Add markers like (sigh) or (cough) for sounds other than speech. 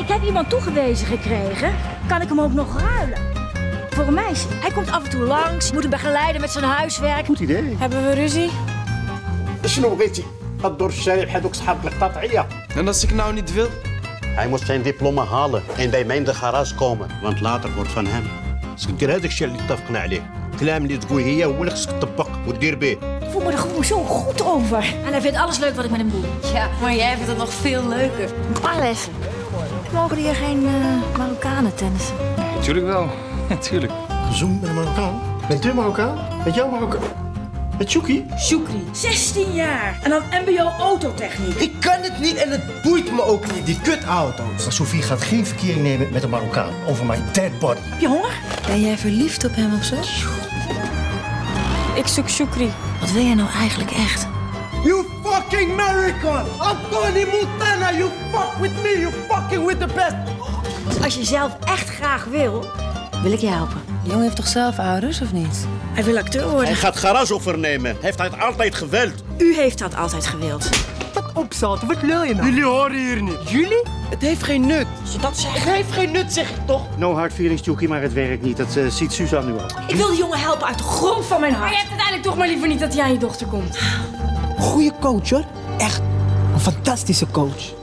Ik heb iemand toegewezen gekregen. Kan ik hem ook nog ruilen? Voor een meisje. Hij komt af en toe langs, moet hem begeleiden met zijn huiswerk. Goed idee. Hebben we ruzie? شنو بغيتي غدور في الشارع بحال دوك صحاب القطعيه En als ik nou niet wil? Hij moet zijn diploma halen en bij mij in de garage komen, want later wordt van hem. خصك دير هذاك الشيء اللي اتفقنا عليه الكلام اللي تقول هي هو اللي خصك تطبق ودير به Ik voel me er gewoon zo goed over. En hij vindt alles leuk wat ik met hem doe. Ja, maar jij vindt het nog veel leuker. Barlessen. Mogen hier geen uh, Marokkanen tennissen? Tuurlijk wel. (laughs) Tuurlijk. Gezoend met een Marokkaan. Bent u Marokkaan? Met jou Marokkaan? Met Sjoekie? Shukri. 16 jaar. En dan mbo autotechniek. Ik kan het niet en het boeit me ook niet, die kutauto's. Maar Sofie gaat geen verkering nemen met een Marokkaan. Over mijn dead body. Heb je honger? Ben jij verliefd op hem of zo? Ik zoek Shukri. Wat wil jij nou eigenlijk echt? You fucking American! Anthony Montana, you fuck with me, you fucking with the best! Als je zelf echt graag wil, wil ik je helpen. Die jongen heeft toch zelf ouders, of niet? Hij wil acteur worden. Hij gaat garage overnemen. Heeft hij het altijd gewild. U heeft dat altijd gewild. Wat opzouten, wat lul je nou? Jullie horen hier niet. Jullie? Het heeft geen nut. Als je dat zegt. Het heeft geen nut, zeg ik toch? No hard feelings, Tjoekie, maar het werkt niet. Dat eh, ziet Suzanne nu al. Ik wil die jongen helpen uit de grond van mijn Maar je hart. hebt uiteindelijk toch maar liever niet dat hij aan je dochter komt. Goeie coach hoor. Echt. Een fantastische coach.